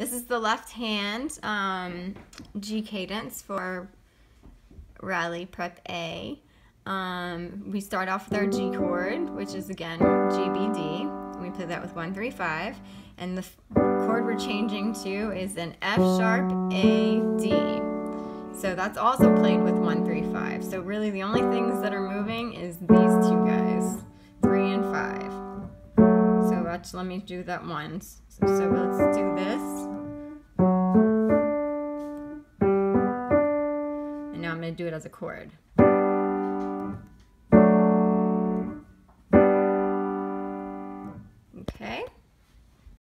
This is the left hand um, G cadence for Rally Prep A. Um, we start off with our G chord, which is again G, B, D. We play that with one, three, five. And the chord we're changing to is an F sharp A, D. So that's also played with one, three, five. So really the only things that are moving is these two guys, three and five. So let me do that once. So, so let's do to do it as a chord. Okay.